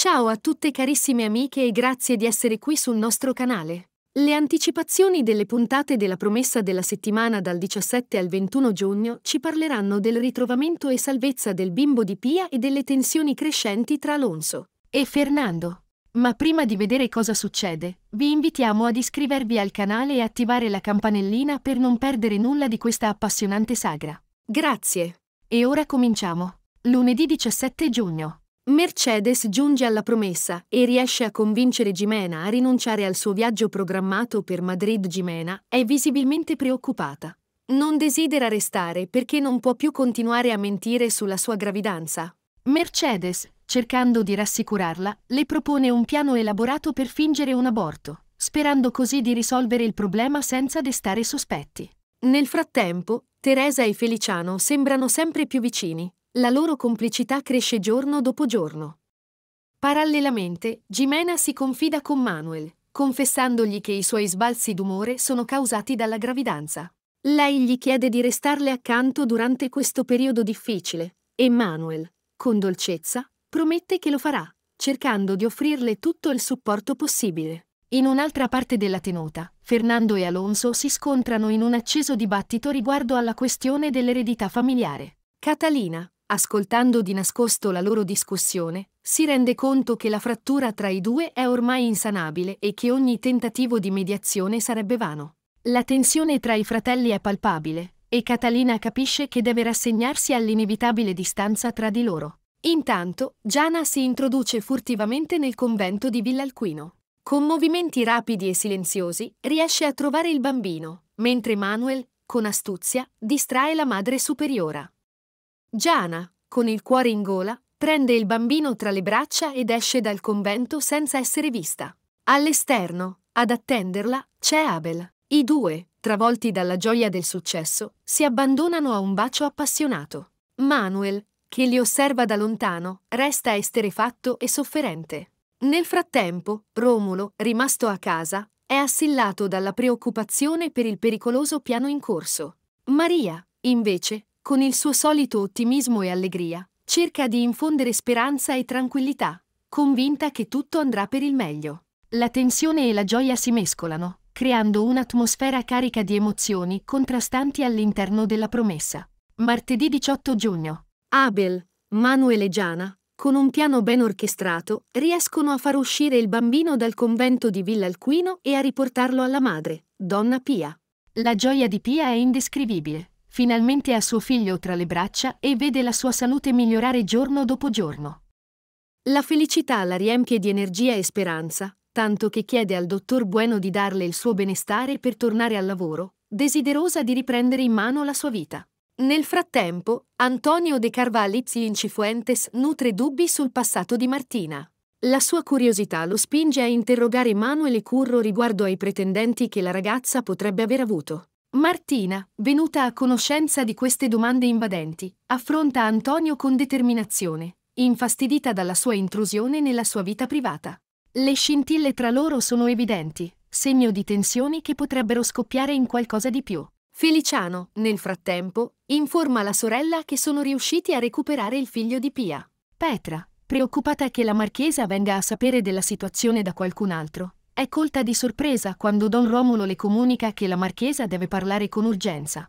Ciao a tutte carissime amiche e grazie di essere qui sul nostro canale. Le anticipazioni delle puntate della promessa della settimana dal 17 al 21 giugno ci parleranno del ritrovamento e salvezza del bimbo di Pia e delle tensioni crescenti tra Alonso e Fernando. Ma prima di vedere cosa succede, vi invitiamo ad iscrivervi al canale e attivare la campanellina per non perdere nulla di questa appassionante sagra. Grazie. E ora cominciamo. Lunedì 17 giugno. Mercedes giunge alla promessa e riesce a convincere Jimena a rinunciare al suo viaggio programmato per Madrid. Jimena è visibilmente preoccupata. Non desidera restare perché non può più continuare a mentire sulla sua gravidanza. Mercedes, cercando di rassicurarla, le propone un piano elaborato per fingere un aborto, sperando così di risolvere il problema senza destare sospetti. Nel frattempo, Teresa e Feliciano sembrano sempre più vicini la loro complicità cresce giorno dopo giorno. Parallelamente, Jimena si confida con Manuel, confessandogli che i suoi sbalzi d'umore sono causati dalla gravidanza. Lei gli chiede di restarle accanto durante questo periodo difficile e Manuel, con dolcezza, promette che lo farà, cercando di offrirle tutto il supporto possibile. In un'altra parte della tenuta, Fernando e Alonso si scontrano in un acceso dibattito riguardo alla questione dell'eredità familiare. Catalina, ascoltando di nascosto la loro discussione, si rende conto che la frattura tra i due è ormai insanabile e che ogni tentativo di mediazione sarebbe vano. La tensione tra i fratelli è palpabile, e Catalina capisce che deve rassegnarsi all'inevitabile distanza tra di loro. Intanto, Giana si introduce furtivamente nel convento di Villalquino. Con movimenti rapidi e silenziosi, riesce a trovare il bambino, mentre Manuel, con astuzia, distrae la madre superiora. Giana, con il cuore in gola, prende il bambino tra le braccia ed esce dal convento senza essere vista. All'esterno, ad attenderla, c'è Abel. I due, travolti dalla gioia del successo, si abbandonano a un bacio appassionato. Manuel, che li osserva da lontano, resta esterefatto e sofferente. Nel frattempo, Romulo, rimasto a casa, è assillato dalla preoccupazione per il pericoloso piano in corso. Maria, invece, con il suo solito ottimismo e allegria, cerca di infondere speranza e tranquillità, convinta che tutto andrà per il meglio. La tensione e la gioia si mescolano, creando un'atmosfera carica di emozioni contrastanti all'interno della promessa. Martedì 18 giugno. Abel, Manuel e Giana, con un piano ben orchestrato, riescono a far uscire il bambino dal convento di Villa Alquino e a riportarlo alla madre, donna Pia. La gioia di Pia è indescrivibile. Finalmente ha suo figlio tra le braccia e vede la sua salute migliorare giorno dopo giorno. La felicità la riempie di energia e speranza, tanto che chiede al dottor Bueno di darle il suo benestare per tornare al lavoro, desiderosa di riprendere in mano la sua vita. Nel frattempo, Antonio de Carvalho Incifuentes nutre dubbi sul passato di Martina. La sua curiosità lo spinge a interrogare Manuel Curro riguardo ai pretendenti che la ragazza potrebbe aver avuto. Martina, venuta a conoscenza di queste domande invadenti, affronta Antonio con determinazione, infastidita dalla sua intrusione nella sua vita privata. Le scintille tra loro sono evidenti, segno di tensioni che potrebbero scoppiare in qualcosa di più. Feliciano, nel frattempo, informa la sorella che sono riusciti a recuperare il figlio di Pia. Petra, preoccupata che la marchesa venga a sapere della situazione da qualcun altro, è colta di sorpresa quando Don Romulo le comunica che la marchesa deve parlare con urgenza.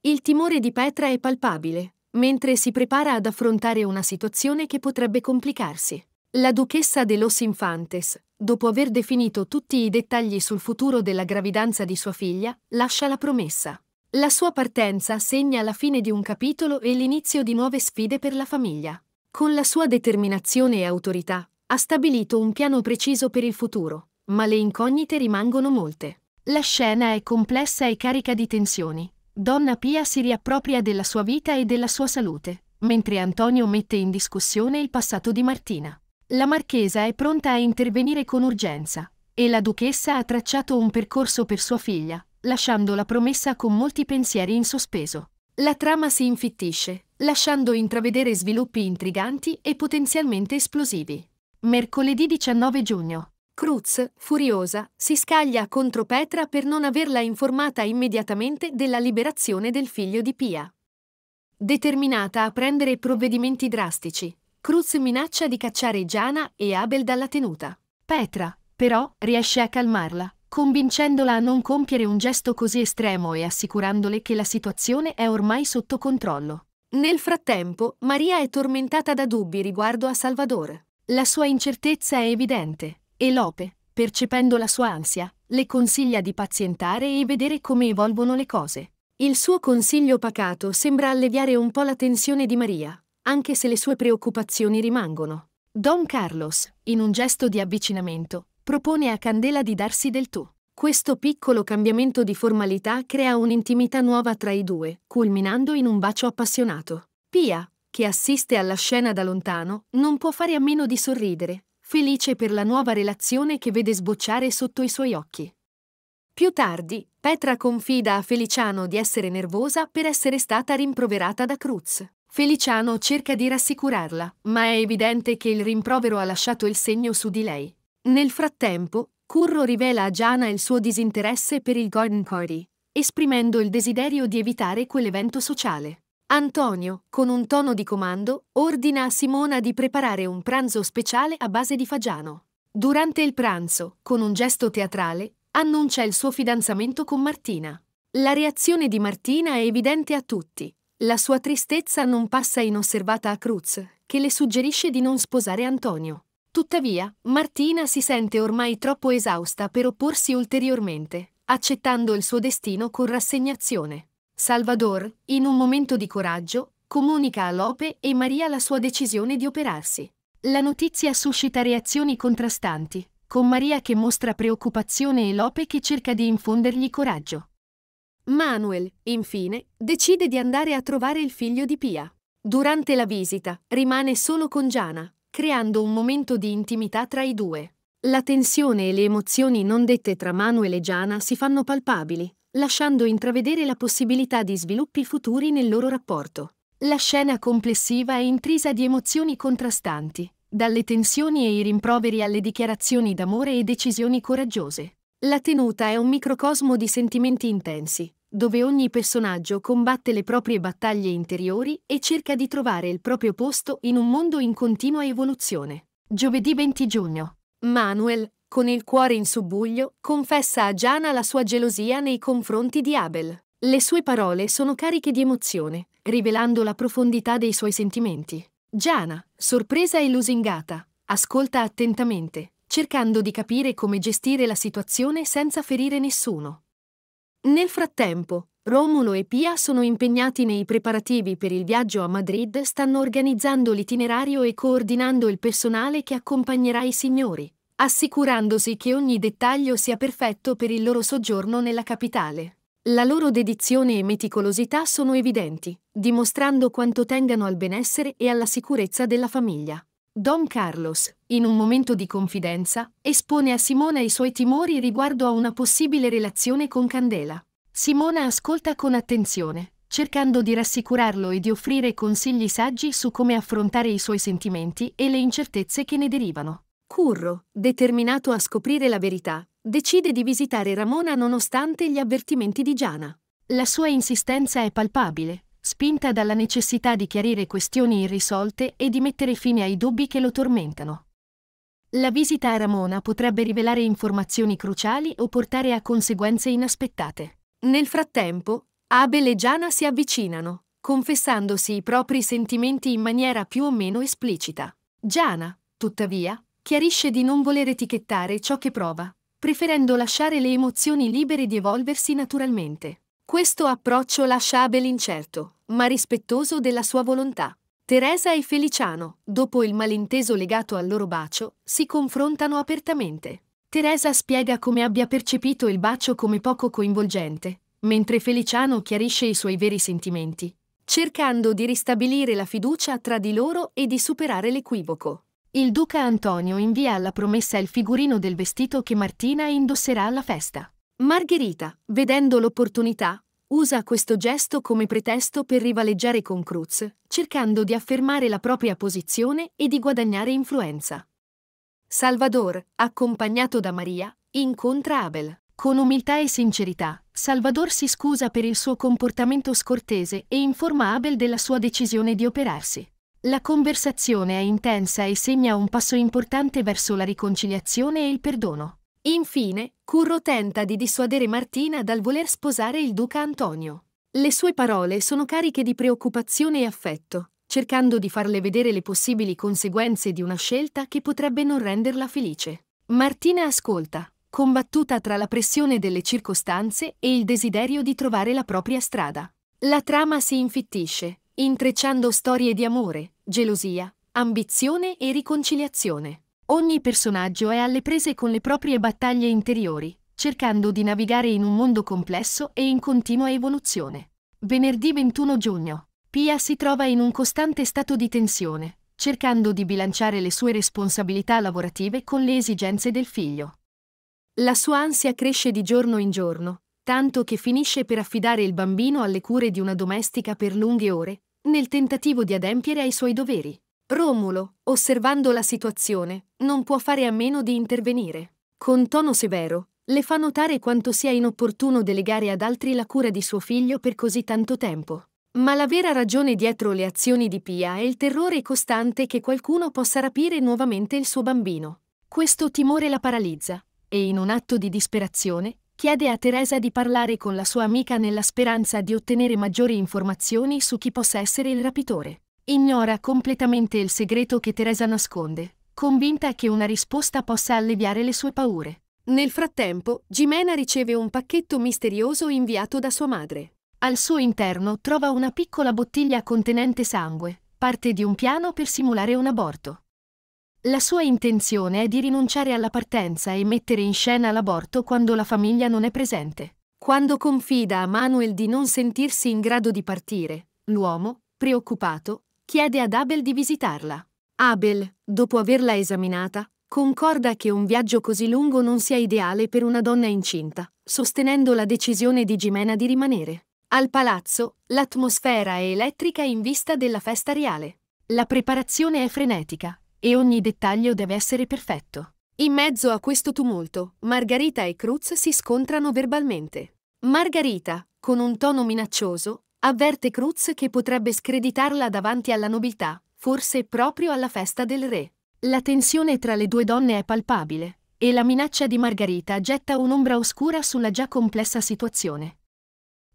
Il timore di Petra è palpabile, mentre si prepara ad affrontare una situazione che potrebbe complicarsi. La duchessa de los Infantes, dopo aver definito tutti i dettagli sul futuro della gravidanza di sua figlia, lascia la promessa. La sua partenza segna la fine di un capitolo e l'inizio di nuove sfide per la famiglia. Con la sua determinazione e autorità, ha stabilito un piano preciso per il futuro, ma le incognite rimangono molte. La scena è complessa e carica di tensioni. Donna Pia si riappropria della sua vita e della sua salute, mentre Antonio mette in discussione il passato di Martina. La marchesa è pronta a intervenire con urgenza e la duchessa ha tracciato un percorso per sua figlia, lasciando la promessa con molti pensieri in sospeso. La trama si infittisce, lasciando intravedere sviluppi intriganti e potenzialmente esplosivi. Mercoledì 19 giugno. Cruz, furiosa, si scaglia contro Petra per non averla informata immediatamente della liberazione del figlio di Pia. Determinata a prendere provvedimenti drastici, Cruz minaccia di cacciare Gianna e Abel dalla tenuta. Petra, però, riesce a calmarla, convincendola a non compiere un gesto così estremo e assicurandole che la situazione è ormai sotto controllo. Nel frattempo, Maria è tormentata da dubbi riguardo a Salvador. La sua incertezza è evidente, e Lope, percependo la sua ansia, le consiglia di pazientare e vedere come evolvono le cose. Il suo consiglio pacato sembra alleviare un po' la tensione di Maria, anche se le sue preoccupazioni rimangono. Don Carlos, in un gesto di avvicinamento, propone a Candela di darsi del tu. Questo piccolo cambiamento di formalità crea un'intimità nuova tra i due, culminando in un bacio appassionato. Pia, che assiste alla scena da lontano, non può fare a meno di sorridere, felice per la nuova relazione che vede sbocciare sotto i suoi occhi. Più tardi, Petra confida a Feliciano di essere nervosa per essere stata rimproverata da Cruz. Feliciano cerca di rassicurarla, ma è evidente che il rimprovero ha lasciato il segno su di lei. Nel frattempo, Curro rivela a Giana il suo disinteresse per il Garden Party, esprimendo il desiderio di evitare quell'evento sociale. Antonio, con un tono di comando, ordina a Simona di preparare un pranzo speciale a base di fagiano. Durante il pranzo, con un gesto teatrale, annuncia il suo fidanzamento con Martina. La reazione di Martina è evidente a tutti. La sua tristezza non passa inosservata a Cruz, che le suggerisce di non sposare Antonio. Tuttavia, Martina si sente ormai troppo esausta per opporsi ulteriormente, accettando il suo destino con rassegnazione. Salvador, in un momento di coraggio, comunica a Lope e Maria la sua decisione di operarsi. La notizia suscita reazioni contrastanti, con Maria che mostra preoccupazione e Lope che cerca di infondergli coraggio. Manuel, infine, decide di andare a trovare il figlio di Pia. Durante la visita, rimane solo con Giana, creando un momento di intimità tra i due. La tensione e le emozioni non dette tra Manuel e Giana si fanno palpabili, lasciando intravedere la possibilità di sviluppi futuri nel loro rapporto. La scena complessiva è intrisa di emozioni contrastanti, dalle tensioni e i rimproveri alle dichiarazioni d'amore e decisioni coraggiose. La tenuta è un microcosmo di sentimenti intensi, dove ogni personaggio combatte le proprie battaglie interiori e cerca di trovare il proprio posto in un mondo in continua evoluzione. Giovedì 20 giugno. Manuel, con il cuore in subbuglio, confessa a Giana la sua gelosia nei confronti di Abel. Le sue parole sono cariche di emozione, rivelando la profondità dei suoi sentimenti. Giana, sorpresa e lusingata, ascolta attentamente, cercando di capire come gestire la situazione senza ferire nessuno. Nel frattempo, Romulo e Pia sono impegnati nei preparativi per il viaggio a Madrid, stanno organizzando l'itinerario e coordinando il personale che accompagnerà i signori, assicurandosi che ogni dettaglio sia perfetto per il loro soggiorno nella capitale. La loro dedizione e meticolosità sono evidenti, dimostrando quanto tengano al benessere e alla sicurezza della famiglia. Don Carlos, in un momento di confidenza, espone a Simona i suoi timori riguardo a una possibile relazione con Candela. Simona ascolta con attenzione, cercando di rassicurarlo e di offrire consigli saggi su come affrontare i suoi sentimenti e le incertezze che ne derivano. Curro, determinato a scoprire la verità, decide di visitare Ramona nonostante gli avvertimenti di Giana. La sua insistenza è palpabile, spinta dalla necessità di chiarire questioni irrisolte e di mettere fine ai dubbi che lo tormentano. La visita a Ramona potrebbe rivelare informazioni cruciali o portare a conseguenze inaspettate. Nel frattempo, Abel e Giana si avvicinano, confessandosi i propri sentimenti in maniera più o meno esplicita. Giana, tuttavia, chiarisce di non voler etichettare ciò che prova, preferendo lasciare le emozioni libere di evolversi naturalmente. Questo approccio lascia Abel incerto, ma rispettoso della sua volontà. Teresa e Feliciano, dopo il malinteso legato al loro bacio, si confrontano apertamente. Teresa spiega come abbia percepito il bacio come poco coinvolgente, mentre Feliciano chiarisce i suoi veri sentimenti, cercando di ristabilire la fiducia tra di loro e di superare l'equivoco. Il duca Antonio invia alla promessa il figurino del vestito che Martina indosserà alla festa. Margherita, vedendo l'opportunità, usa questo gesto come pretesto per rivaleggiare con Cruz, cercando di affermare la propria posizione e di guadagnare influenza. Salvador, accompagnato da Maria, incontra Abel. Con umiltà e sincerità, Salvador si scusa per il suo comportamento scortese e informa Abel della sua decisione di operarsi. La conversazione è intensa e segna un passo importante verso la riconciliazione e il perdono. Infine, Curro tenta di dissuadere Martina dal voler sposare il duca Antonio. Le sue parole sono cariche di preoccupazione e affetto, cercando di farle vedere le possibili conseguenze di una scelta che potrebbe non renderla felice. Martina ascolta, combattuta tra la pressione delle circostanze e il desiderio di trovare la propria strada. La trama si infittisce, intrecciando storie di amore, gelosia, ambizione e riconciliazione. Ogni personaggio è alle prese con le proprie battaglie interiori, cercando di navigare in un mondo complesso e in continua evoluzione. Venerdì 21 giugno. Pia si trova in un costante stato di tensione, cercando di bilanciare le sue responsabilità lavorative con le esigenze del figlio. La sua ansia cresce di giorno in giorno, tanto che finisce per affidare il bambino alle cure di una domestica per lunghe ore, nel tentativo di adempiere ai suoi doveri. Romulo, osservando la situazione, non può fare a meno di intervenire. Con tono severo, le fa notare quanto sia inopportuno delegare ad altri la cura di suo figlio per così tanto tempo. Ma la vera ragione dietro le azioni di Pia è il terrore costante che qualcuno possa rapire nuovamente il suo bambino. Questo timore la paralizza, e in un atto di disperazione, chiede a Teresa di parlare con la sua amica nella speranza di ottenere maggiori informazioni su chi possa essere il rapitore. Ignora completamente il segreto che Teresa nasconde, convinta che una risposta possa alleviare le sue paure. Nel frattempo, Gimena riceve un pacchetto misterioso inviato da sua madre. Al suo interno trova una piccola bottiglia contenente sangue, parte di un piano per simulare un aborto. La sua intenzione è di rinunciare alla partenza e mettere in scena l'aborto quando la famiglia non è presente. Quando confida a Manuel di non sentirsi in grado di partire, l'uomo, preoccupato, chiede ad Abel di visitarla. Abel, dopo averla esaminata, concorda che un viaggio così lungo non sia ideale per una donna incinta, sostenendo la decisione di Gimena di rimanere. Al palazzo, l'atmosfera è elettrica in vista della festa reale. La preparazione è frenetica, e ogni dettaglio deve essere perfetto. In mezzo a questo tumulto, Margarita e Cruz si scontrano verbalmente. Margarita, con un tono minaccioso, avverte Cruz che potrebbe screditarla davanti alla nobiltà, forse proprio alla festa del re. La tensione tra le due donne è palpabile, e la minaccia di Margarita getta un'ombra oscura sulla già complessa situazione.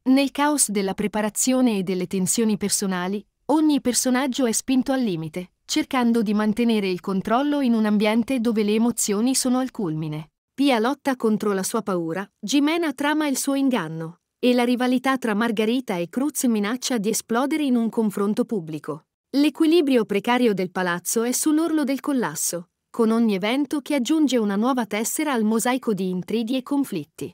Nel caos della preparazione e delle tensioni personali, ogni personaggio è spinto al limite, cercando di mantenere il controllo in un ambiente dove le emozioni sono al culmine. Pia lotta contro la sua paura, Gimena trama il suo inganno, e la rivalità tra Margarita e Cruz minaccia di esplodere in un confronto pubblico. L'equilibrio precario del palazzo è sull'orlo del collasso, con ogni evento che aggiunge una nuova tessera al mosaico di intrighi e conflitti.